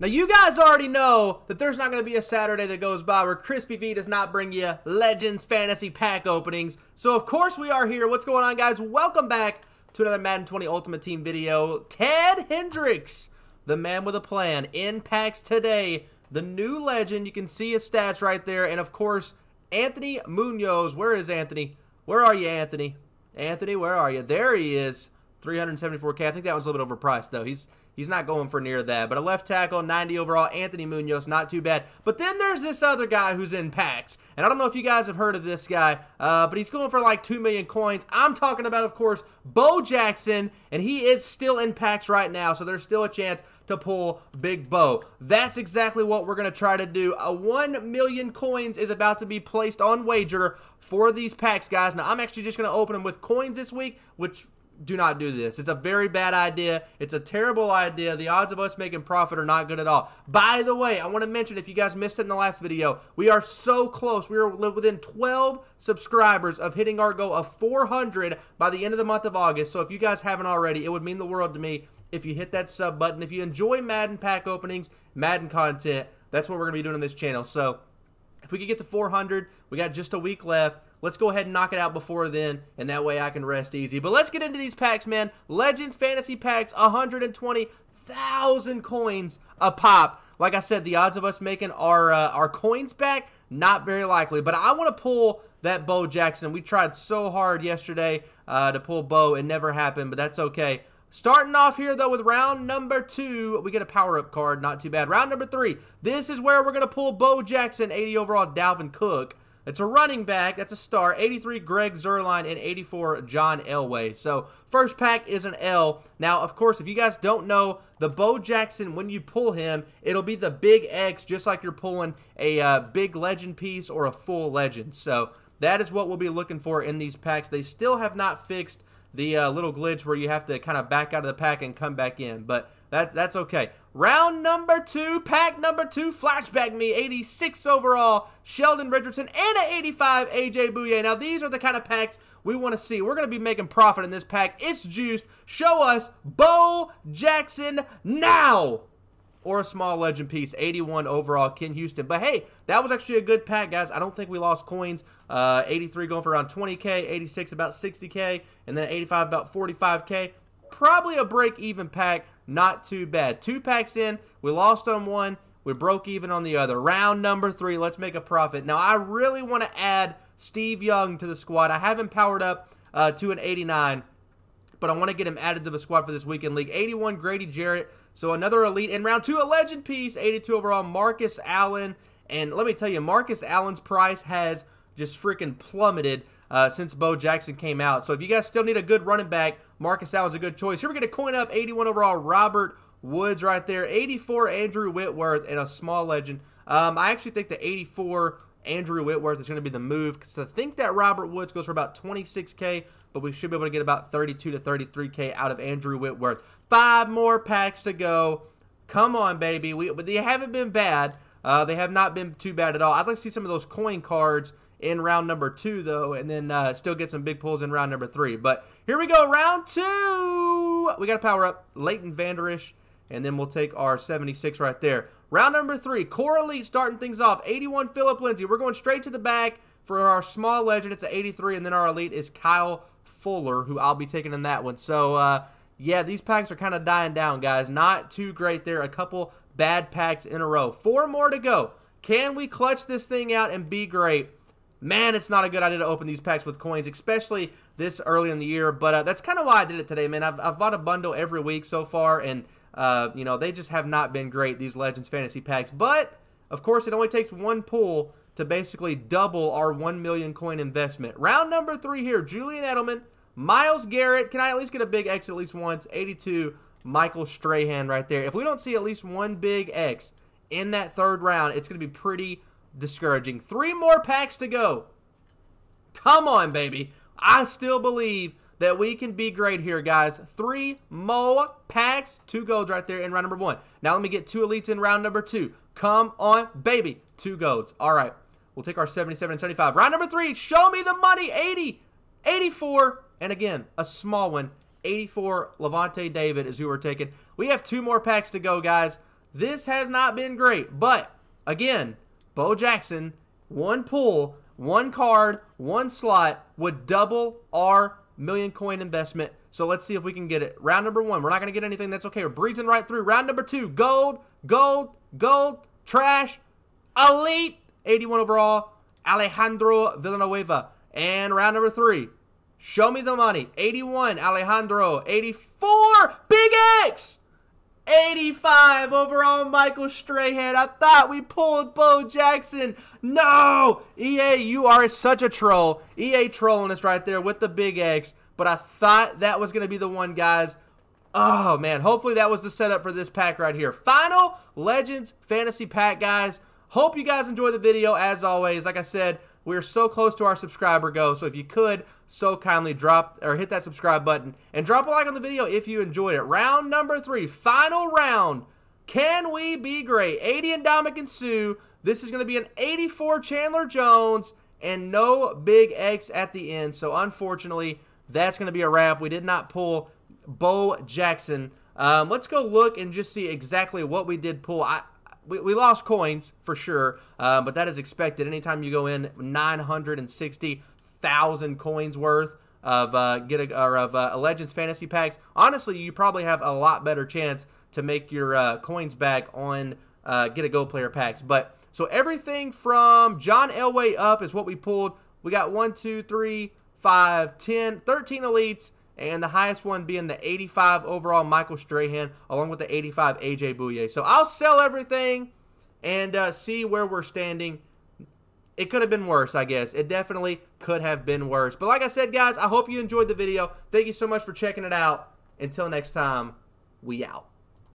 Now, you guys already know that there's not going to be a Saturday that goes by where Krispy V does not bring you Legends Fantasy Pack openings. So, of course, we are here. What's going on, guys? Welcome back to another Madden 20 Ultimate Team video. Ted Hendricks, the man with a plan, in packs today. The new legend. You can see his stats right there. And, of course, Anthony Munoz. Where is Anthony? Where are you, Anthony? Anthony, where are you? There he is. 374K. I think that one's a little bit overpriced, though. He's He's not going for near that. But a left tackle, 90 overall, Anthony Munoz, not too bad. But then there's this other guy who's in packs. And I don't know if you guys have heard of this guy, uh, but he's going for like 2 million coins. I'm talking about, of course, Bo Jackson, and he is still in packs right now, so there's still a chance to pull Big Bo. That's exactly what we're going to try to do. A 1 million coins is about to be placed on wager for these packs, guys. Now, I'm actually just going to open them with coins this week, which do not do this. It's a very bad idea. It's a terrible idea. The odds of us making profit are not good at all. By the way, I want to mention, if you guys missed it in the last video, we are so close. We are within 12 subscribers of hitting our goal of 400 by the end of the month of August. So if you guys haven't already, it would mean the world to me if you hit that sub button. If you enjoy Madden pack openings, Madden content, that's what we're going to be doing on this channel. So if we could get to 400, we got just a week left. Let's go ahead and knock it out before then, and that way I can rest easy. But let's get into these packs, man. Legends Fantasy Packs, 120,000 coins a pop. Like I said, the odds of us making our uh, our coins back, not very likely. But I want to pull that Bo Jackson. We tried so hard yesterday uh, to pull Bo. It never happened, but that's okay. Starting off here, though, with round number two, we get a power-up card. Not too bad. Round number three, this is where we're going to pull Bo Jackson, 80 overall Dalvin Cook. It's a running back. That's a star. 83 Greg Zuerlein and 84 John Elway. So first pack is an L. Now, of course, if you guys don't know, the Bo Jackson, when you pull him, it'll be the big X, just like you're pulling a uh, big legend piece or a full legend. So that is what we'll be looking for in these packs. They still have not fixed the uh, little glitch where you have to kind of back out of the pack and come back in. But that, that's okay. Round number two, pack number two, flashback me, 86 overall, Sheldon Richardson, and an 85, AJ Bouye. Now, these are the kind of packs we want to see. We're going to be making profit in this pack. It's juiced. Show us Bo Jackson now or a small legend piece, 81 overall, Ken Houston. But hey, that was actually a good pack, guys. I don't think we lost coins. Uh, 83 going for around 20K, 86 about 60K, and then 85 about 45K. Probably a break-even pack. Not too bad. Two packs in. We lost on one. We broke even on the other. Round number three. Let's make a profit. Now, I really want to add Steve Young to the squad. I have him powered up uh, to an 89 but I want to get him added to the squad for this weekend league. 81, Grady Jarrett. So another elite. In round two, a legend piece. 82 overall, Marcus Allen. And let me tell you, Marcus Allen's price has just freaking plummeted uh, since Bo Jackson came out. So if you guys still need a good running back, Marcus Allen's a good choice. Here we're going to coin up 81 overall Robert Woods right there. 84 Andrew Whitworth and a small legend. Um, I actually think the 84 Andrew Whitworth is going to be the move because I think that Robert Woods goes for about 26K, but we should be able to get about 32 to 33K out of Andrew Whitworth. Five more packs to go. Come on, baby. We, they haven't been bad. Uh, they have not been too bad at all. I'd like to see some of those coin cards in round number two, though, and then uh, still get some big pulls in round number three. But here we go, round two. We got to power up Leighton Vander Esch, and then we'll take our 76 right there. Round number three, Core Elite starting things off. 81 Phillip Lindsay. We're going straight to the back for our small legend. It's an 83, and then our Elite is Kyle Fuller, who I'll be taking in that one. So, uh, yeah, these packs are kind of dying down, guys. Not too great there. A couple bad packs in a row. Four more to go. Can we clutch this thing out and be great? man, it's not a good idea to open these packs with coins, especially this early in the year. But uh, that's kind of why I did it today, man. I've, I've bought a bundle every week so far, and, uh, you know, they just have not been great, these Legends Fantasy packs. But, of course, it only takes one pull to basically double our 1 million coin investment. Round number three here, Julian Edelman, Myles Garrett. Can I at least get a big X at least once? 82, Michael Strahan right there. If we don't see at least one big X in that third round, it's going to be pretty discouraging. Three more packs to go. Come on, baby. I still believe that we can be great here, guys. Three more packs, two golds right there in round number one. Now let me get two elites in round number two. Come on, baby. Two golds. All right. We'll take our 77 and 75. Round number three, show me the money. 80, 84, and again, a small one. 84, Lavonte David is who we're taking. We have two more packs to go, guys. this has not been great. But again, Bo Jackson, one pull, one card, one slot would double our million coin investment. So let's see if we can get it. Round number one, we're not going to get anything. That's okay. We're breezing right through. Round number two, gold, gold, gold, trash, elite, 81 overall, Alejandro Villanueva. And round number three, show me the money. 81, Alejandro. 84, Big X. 85 overall, Michael Strahan. I thought we pulled Bo Jackson. No! EA, you are such a troll. EA trolling us right there with the big X. But I thought that was going to be the one, guys. Oh, man. Hopefully that was the setup for this pack right here. Final Legends Fantasy Pack, guys. Hope you guys enjoyed the video. As always, like I said, we're so close to our subscriber goal. So if you could, so kindly drop or hit that subscribe button and drop a like on the video if you enjoyed it. Round number three, final round. Can we be great? 80 Ndamukong Suh. This is going to be an 84 Chandler Jones and no big X at the end. So unfortunately, that's going to be a wrap. We did not pull Bo Jackson. Um, let's go look and just see exactly what we did pull. I, we, we lost coins for sure, uh, but that is expected. Anytime you go in 960,000 coins worth of uh, get a, or of uh, Legends fantasy packs, honestly, you probably have a lot better chance to make your uh, coins back on uh, get a go player packs. But so everything from John Elway up is what we pulled. We got one, two, three, five, ten, thirteen elites and the highest one being the 85 overall Michael Strahan, along with the 85 AJ Bouye. So I'll sell everything and uh, see where we're standing. It could have been worse, I guess. It definitely could have been worse. But like I said, guys, I hope you enjoyed the video. Thank you so much for checking it out. Until next time, we out.